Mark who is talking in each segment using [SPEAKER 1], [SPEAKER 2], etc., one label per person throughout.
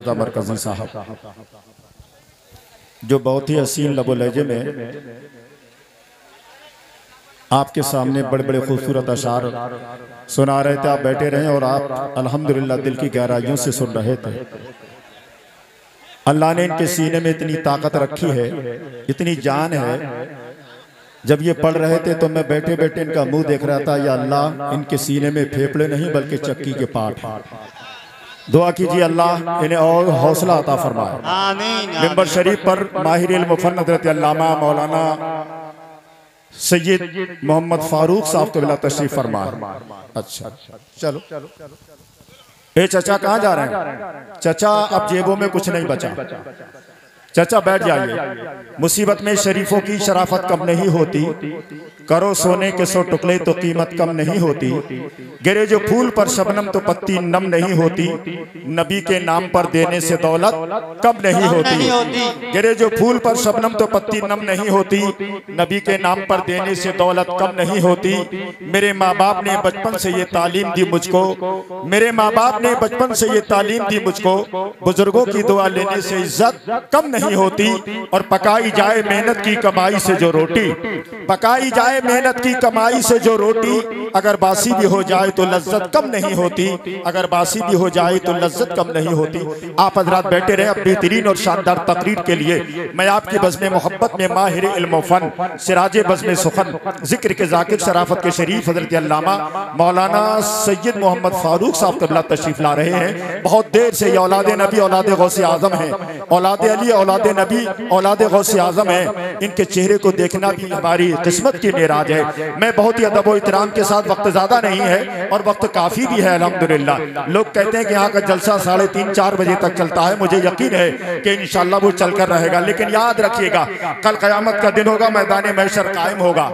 [SPEAKER 1] मरकजी साहब, जो बहुत ही हसीन लबो लहजे में आपके सामने बड़े बड़े खूबसूरत अशार सुना रहे थे, आप बैठे रहे और आप अल्हम्दुलिल्लाह दिल की गहराइयों से सुन रहे थे। अल्लाह ने इनके सीने में इतनी ताकत रखी है, इतनी जान है। जब ये पढ़ रहे थे तो मैं बैठे बैठे इनका मुँह देख रहा था, या अल्लाह इनके सीने में फेफड़े नहीं, बल्कि चक्की के पाठ दुआ कीजिए अल्लाह इन्हें और हौसला अता फरमाए। मेंबर शरीफ पर माहिर मुफन हज़रत मौलाना सैयद मोहम्मद फारूक साहब के बिला तशरीफ़ फरमाए। अच्छा चलो। ए चचा कहाँ जा रहे हैं? चचा अब जेबों में कुछ नहीं बचा। चचा बैठ जाइए। मुसीबत में शरीफों की शराफत कम नहीं होती। करो सोने के सो टुकड़े तो कीमत कम नहीं होती। गिरे जो फूल पर शबनम तो पत्ती नम नहीं होती। नबी के नाम पर देने से दौलत कम नहीं होती। गिरे जो फूल पर शबनम तो पत्ती नम नहीं होती। नबी के नाम पर देने से दौलत कम नहीं होती। मेरे माँ बाप ने बचपन से ये तालीम दी मुझको। मेरे माँ बाप ने बचपन से ये तालीम दी मुझको। बुज़ुर्गों की दुआ लेने से इज़्ज़त कम नहीं होती और पकाई जाए मेहनत की कमाई से जो रोटी। पकाई जाए मेहनत की कमाई से जो रोटी अगर बासी भी हो जाए तो लज्जत कम नहीं होती। अगर बासी भी हो जाए तो लज्जत कम नहीं होती। आप हजरात बैठे रहे अब बेहतरीन और शानदार तकरीर के लिए। मैं आपकी बज़म मोहब्बत में माहिर इल्म फन सिराज बज़म सुखन, ज़िक्र के जाकिर, शराफत के शरीफ, हज़रत अल्लामा मौलाना सैयद मोहम्मद फारूक साहब कबला तशरीफ़ ला रहे हैं। बहुत देर से ये औलाद नबी, औलाद गौसे आज़म है। औलाद अली औलाद नबी औलाद गौसे आज़म है। इनके चेहरे को देखना भी हमारी किस्मत की मेराज है। मैं बहुत ही अदब इतराम के साथ वक्त ज़्यादा नहीं है और वक्त काफ़ी भी है अल्हम्दुलिल्लाह। लोग कहते हैं कि यहाँ का जलसा साढ़े तीन चार बजे तक चलता है। मुझे यकीन है कि इंशाल्लाह वो चलकर रहेगा। लेकिन याद रखिएगा कल कयामत का दिन होगा मैदान मैशर कायम होगा।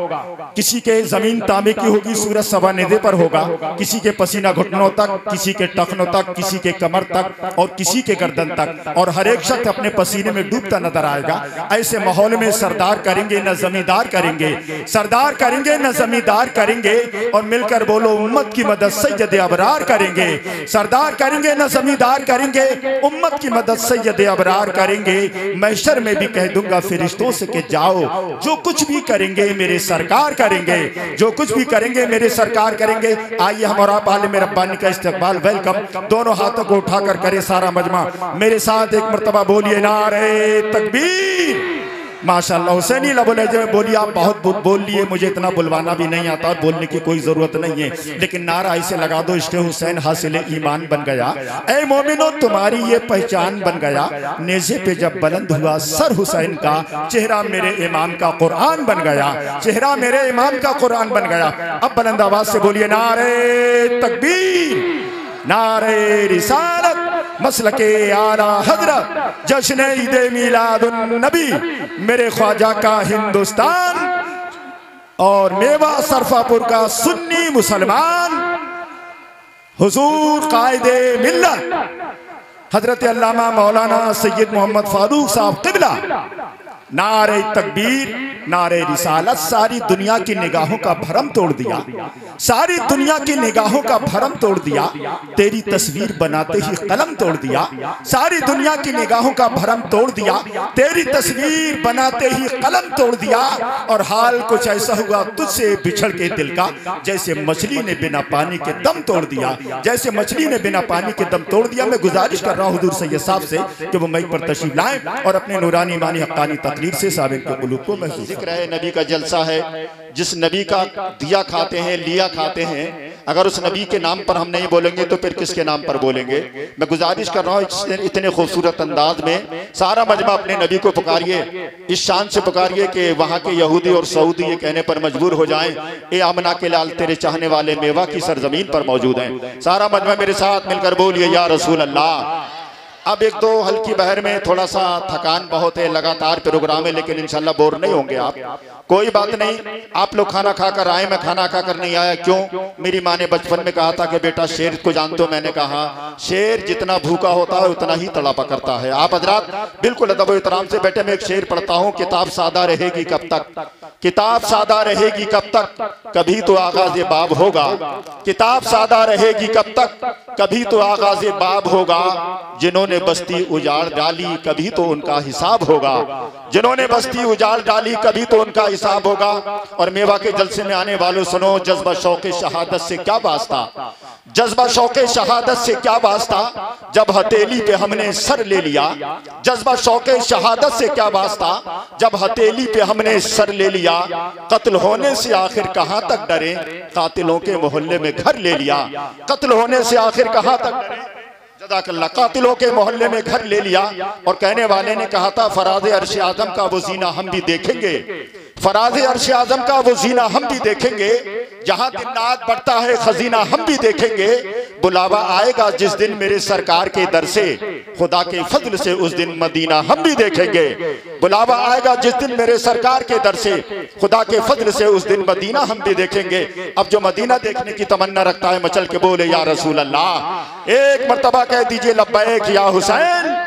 [SPEAKER 1] किसी के ज़मीन तामे की होगी सूरज सवा निधे पर होगा। किसी के पसीना घुटनों तक किसी के टखनों तक किसी के कमर तक और किसी के गर्दन तक। और हर एक शख्स अपने पसीने में डूबता नज़र आएगा। ऐसे माहौल में सरदार करेंगे, न जमींदार करेंगे। सरदार करेंगे, न जमींदार करेंगे। और मिलकर बोलो, उम्मत की मदद सैयद अबरार करेंगे। सरदार करेंगे, न जमींदार करेंगे। उम्मत की मदद सैयद अबरार करेंगे। मैशर में भी कह दूँगा, फिरिश्तों से जाओ। जो कुछ भी करेंगे, मेरे सरकार करेंगे। जो कुछ भी करेंगे, मेरे सरकार करेंगे। आइए हम और आप आलिम रब्बानी का इस्तेमाल वेलकम। दोनों हाथों को उठाकर करे सारा मजमा। मेरे साथ एक मरतबा बोलिए, नारे तकबीर। माशाल्लाह, हुसैनी लबोलहजे में बोलिए, आप बहुत बोल लिए मुझे इतना बुलवाना भी नहीं आता, बोलने की कोई ज़रूरत नहीं है। लेकिन नारा ऐसे लगा दो इश्क हुसैन हासिल ईमान बन गया। ए मोमिनो, तुम्हारी ये पहचान बन गया। नेजे पे जब बुलंद हुआ, सर हुसैन का चेहरा मेरे इमाम का कुरान बन गया। चेहरा मेरे इमाम का कुरान बन गया। अब बुलंद आवाज़ से बोलिए, नारे तकबीर, नारे रिसालत मसल के आला हज़रत जश्न ईद मिलाद नबी मेरे ख्वाजा का हिंदुस्तान और मेवा सरफापुर का सुन्नी मुसलमान, हुजूर कायदे मिल्लत, हज़रत अल्लामा मौलाना सैयद मोहम्मद फारूक साहब किबला नारे तकबीर, नारे रिसालत, सारी दुनिया की निगाहों का भरम तोड़ दिया। सारी दुनिया की निगाहों का भरम तोड़ दिया। तेरी तस्वीर बनाते ही कलम तोड़ दिया। सारी दुनिया की निगाहों का भरम तोड़ दिया। तेरी तस्वीर बनाते ही कलम तोड़ दिया। और हाल कुछ ऐसा हुआ तुझसे बिछड़ के दिल का, जैसे मछली ने बिना पानी के दम तोड़ दिया। जैसे मछली ने बिना पानी के दम तोड़ दिया। मैं गुजारिश कर रहा हूँ हजूर सैयद साहब से कि वो मई पर तशरीफ़ लाएँ और अपने नूरानी मानी हक्कानी तकलीफ़ से साबिक के कुलूब को महसूस
[SPEAKER 2] ज़िक्र है नबी का जलसा है। जिस नबी का दिया खाते हैं लिया खाते हैं अगर उस नबी के नाम पर हम नहीं बोलेंगे तो फिर किसके नाम पर बोलेंगे? मैं गुजारिश कर रहा हूँ इतने खूबसूरत अंदाज में सारा मजमा अपने नबी को पुकारिए इस शान से पुकारिए कि वहाँ के यहूदी और सऊदी ये कहने पर मजबूर हो जाएँ ए आमना के लाल तेरे चाहने वाले मेवा की सरजमीन पर मौजूद हैं। सारा मजमा मेरे साथ मिलकर बोलिए या रसूल अल्लाह अब एक दो हल्की बहर में थोड़ा सा थकान बहुत है, लगातार प्रोग्राम है, लेकिन इंशाल्लाह बोर नहीं होंगे आप।
[SPEAKER 1] कोई बात नहीं आप लोग खाना खाकर आए मैं खाना खाकर नहीं आया। क्यों? मेरी माँ ने बचपन में कहा था कि बेटा शेर को जानते हो मैंने कहा। शेर जितना भूखा होता है उतना ही तड़ापा करता है। आप हजरात बिल्कुल अदब एहतराम से बैठे मैं एक शेर पढ़ता हूँ किताब सादा रहेगी कब तक? किताब सादा रहेगी कब तक? कभी तो आगाज़ बाब होगा। किताब सादा रहेगी कब तक? कभी तो आगाज़ बाब होगा। जिन्होंने बस्ती उजाड़ डाली कभी तो उनका हिसाब होगा। जिन्होंने बस्ती उजाड़ डाली कभी तो उनका हिसाब होगा और मेवा के जलसे में आने वालों, सुनो, जज्बा शौक शहादत से क्या वास्ता? जज्बा शौक शहादत से क्या वास्ता? जब हथेली पे हमने सर ले लिया, जज्बा शौक शहादत से क्या वास्ता? जब हथेली पे हमने सर ले लिया, कत्ल होने से आखिर कहाँ तक डरे? कातिलों के मोहल्ले में घर ले लिया, कत्ल होने से आखिर कहाँ तक कातिलों के मोहल्ले में घर ले लिया, और कहने वाले ने कहा था फराज अरश आज़म का वो जीना हम भी देखेंगे। फराज अरश आज़म का वो जीना हम भी देखेंगे। जहाँ दिन रात बढ़ता है, खजीना हम भी देखेंगे। बुलावा आएगा जिस दिन मेरे सरकार के दर से, खुदा के फजल से उस दिन मदीना हम भी देखेंगे। बुलावा आएगा जिस दिन मेरे सरकार के दर से, खुदा के फजल से उस दिन मदीना हम भी देखेंगे। अब जो मदीना देखने की तमन्ना रखता है, मचल के बोले, या रसूल अल्लाह एक मरतबा कह दीजिए, लब्बैक या हुसैन।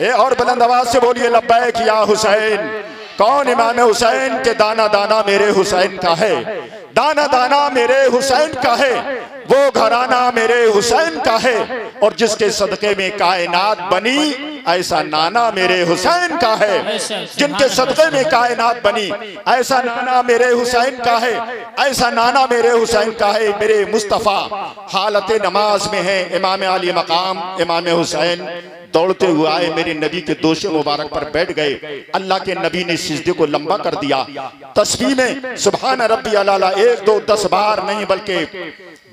[SPEAKER 1] ए और बुलंद आवाज़ से बोलिए, लब्बैक या हुसैन। कौन इमाम हुसैन के दाना दाना मेरे हुसैन का है? दाना दाना मेरे हुसैन का है। वो घराना मेरे हुसैन का है। और जिसके सदके में कायनात बनी, ऐसा नाना मेरे हुसैन का है। जिनके सदके में कायनात बनी, ऐसा नाना मेरे हुसैन का है। ऐसा नाना मेरे हुसैन का है। मेरे मुस्तफ़ा हालत नमाज़ में है। इमाम अली मकाम, इमाम हुसैन। दौड़ते हुए आए, मेरे नबी के दोषे मुबारक पर बैठ गए। अल्लाह के नबी ने सिजदे को लंबा कर दिया। तस्वीर में सुबह रबी अला एक दो दस बार नहीं, बल्कि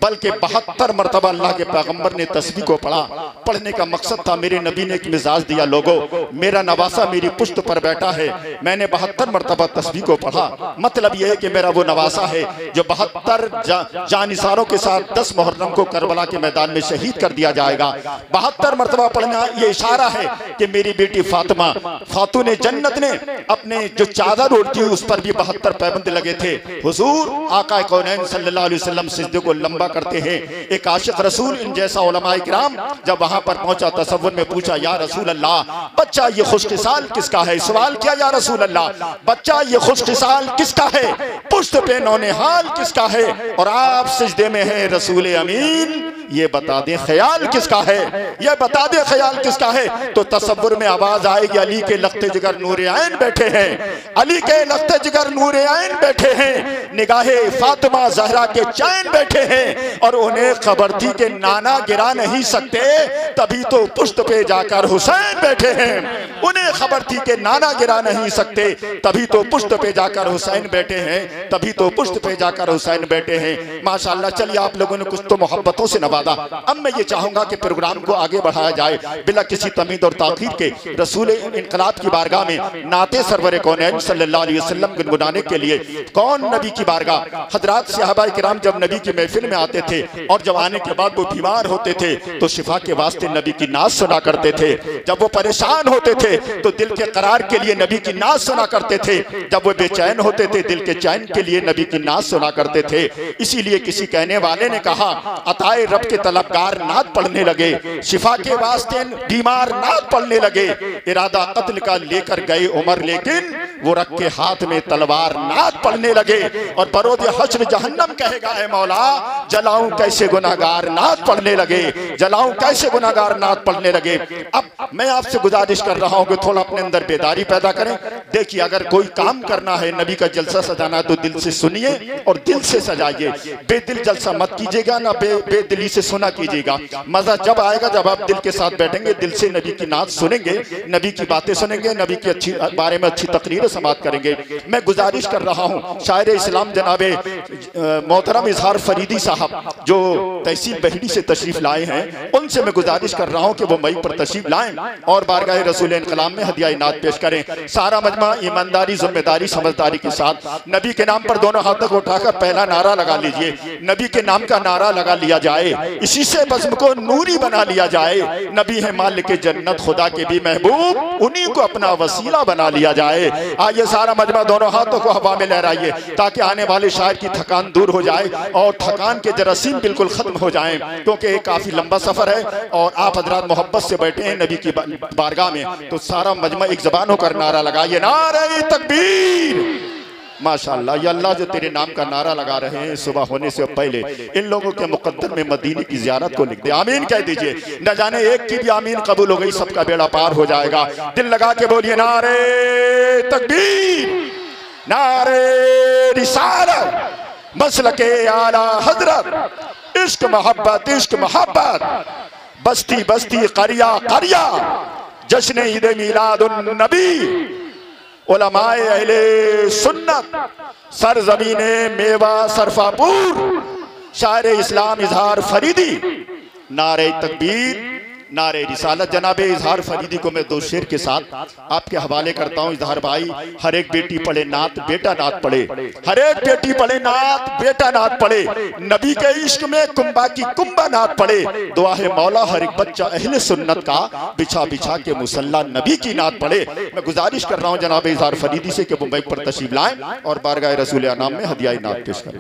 [SPEAKER 1] बल्कि बहत्तर मरतबा अल्लाह के पैगंबर ने तस्वीर को पढ़ा। पढ़ने का मकसद था मेरे नबी ने एक मिजाज दिया लोगो मेरा नवासा मेरी पुश्त पर बैठा है। मैंने बहत्तर मरतबा तस्वीर को पढ़ा। मतलब यह है कि मेरा वो नवासा है जो बहत्तर जा, जानिसारों के साथ दस मुहर्रम को करबला के मैदान में शहीद कर दिया जाएगा। बहत्तर मरतबा पढ़ना ये इशारा है कि मेरी बेटी फातिमा फातून जन्नत ने अपने जो चादर उड़ती उस पर भी बहत्तर पैबंद लगे थे। हजूर आका कौन अलैहि को लंबा करते हैं। एक आशिक रसूल इन जैसा कराम जब वहाँ पर पहुँचा तस्वर में पूछा, या रसूल अल्लाह बच्चा ये खुशकिसाल किसका है? सवाल किया, या रसूल अल्लाह बच्चा ये खुशकिसाल किसका है? पुश्त पे नौने हाल किसका है? और आप सिजदे में है, रसूल अमीन। ये बता दे, ख्याल किसका है? ये बता दे, ख्याल किसका है? तो तस्वुर में आवाज़ आएगी, अली के लखते जिगर नूर आयन बैठे हैं। अली के लखते जिगर नूर आयन बैठे हैं। निगाहे फातिमा जहरा के चैन बैठे हैं। और उन्हें खबर थी कि नाना गिरा नहीं सकते। तभी तो पुष्ट पे जाकर हुसैन बैठे हैं। उन्हें खबर थी कि नाना गिरा नहीं सकते। तभी तो पुष्ट पे जाकर हुसैन बैठे हैं। तभी तो पुष्ट पे जाकर हुसैन बैठे हैं। माशाल्लाह, चलिए आप लोगों ने कुछ तो मोहब्बतों से नवाजा अब मैं ये चाहूँगा कि प्रोग्राम को आगे बढ़ाया जाए बिला किसी तमीद और ताखीर के। रसूल इनकलाब की बारगाह में नाते सरवर कौन वसल्लम गुनगुनाने के लिए कौन नबी की बारगाह? हजरात सहाबा कराम जब नबी की महफिल में आते थे और जब आने के बाद वो बीमार होते थे तो शिफा के वास्ते नबी की नाज सुना करते थे। जब वो परेशान होते थे तो दिल के करार के लिए नबी की नाज सुना करते थे। जब वो बेचैन होते थे, दिल के चैन के लिए नबी की नाज सुना करते थे। इसीलिए किसी कहने वाले ने कहा, अताए रब के तलबगार नाद पढ़ने लगे। शिफा के वास्ते बीमार नाद पढ़ने लगे। इरादा कत्ल का लेकर गए उमर, लेकिन वो रख के हाथ में तलवार नाद पढ़ने लगे और बरोद हश्र जहन्नम कहेगा है मौला, जलाऊं कैसे गुनागार नाद पढ़ने लगे? जलाऊं कैसे गुनागार नाद पढ़ने लगे? अब मैं आपसे गुजारिश कर रहा हूँ कि थोड़ा अपने अंदर बेदारी पैदा करें। देखिए, अगर कोई काम करना है, नबी का जलसा सजाना तो दिल से सुनिए और दिल से सजाइए। बेदिल जलसा मत कीजिएगा ना बेदिली सुना कीजिएगा। मज़ा जब आएगा, जब आप दिल के साथ बैठेंगे, दिल से नबी की नात सुनेंगे, नबी की बातें सुनेंगे, नबी की अच्छी, बारे में अच्छी तकरीर समात करेंगे। मैं गुजारिश कर रहा हूँ, शायर इस्लाम जनाबे मोहतरम इजहार फरीदी साहब, जो तहसील बहरी से तशरीफ़ लाए हैं, उनसे मैं गुजारिश कर रहा हूँ कि वो मई पर तशरीफ़ लाएँ और बारगाह रसूल इनकलाम में हदिया इनात पेश करें। सारा मजमा ईमानदारी, ज़िम्मेदारी, समझदारी के साथ। नबी के नाम पर दोनों हाथ तक उठाकर पहला नारा लगा लीजिए। नबी के नाम का नारा लगा लिया जाए। इसी से बज्म को नूरी बना लिया जाए। नबी है माल के जन्नत, खुदा के भी महबूब, उन्हीं को अपना वसीला बना लिया जाए। आइए सारा मजमा दोनों हाथों को हवा में लहराइए, ताकि आने वाले शायर की थकान दूर हो जाए और थकान के जरासीम बिल्कुल खत्म हो जाए, क्योंकि काफ़ी लंबा सफ़र है और आप हजरात मोहब्बत से बैठे हैं नबी की बारगाह में। तो सारा मजमा एक जबान होकर नारा लगाइए। नारे तकबीर। माशाल्लाह, ये अल्लाह जो तेरे नाम का नारा लगा रहे हैं, सुबह होने से पहले, इन लोगों के मुकद्दर में मदीने की जियारत को लिख दे। आमीन कह दीजिए। न जाने एक की भी आमीन कबूल हो गई, सबका बेड़ा पार हो जाएगा। दिल लगा के बोलिए, नारे तकबीर नारे रिसालत मसल के आला हज़रत, इश्क, मोहब्बत इश्क, मोहब्बत, बस्ती बस्ती, करिया करिया, जश्न ईद मिलाद नबी। उलमाए अहले सुन्नत मेवा सरफापुर शायर इस्लाम इजहार फरीदी नारे तकबीर नारे रिसालत, जनाब इजहार फरीदी को मैं दो शेर के साथ आपके हवाले करता हूँ, इजहार भाई, हर एक बेटी पढ़े नात, बेटा नात पढ़े। हर एक बेटी पढ़े नात, बेटा नात पढ़े। नबी के इश्क में कुंबा की कुंबा नात पढ़े। दुआ है मौला, हर एक बच्चा अहले सुन्नत का बिछा बिछा के मुसल्ला नबी की नात पढ़े। मैं गुजारिश कर रहा हूँ, जनाब इजहार फरीदी से, कि मुंबई पर तशीफ लाएँ और बारगाह रसूल नाम में हदियाई नात पेश करें।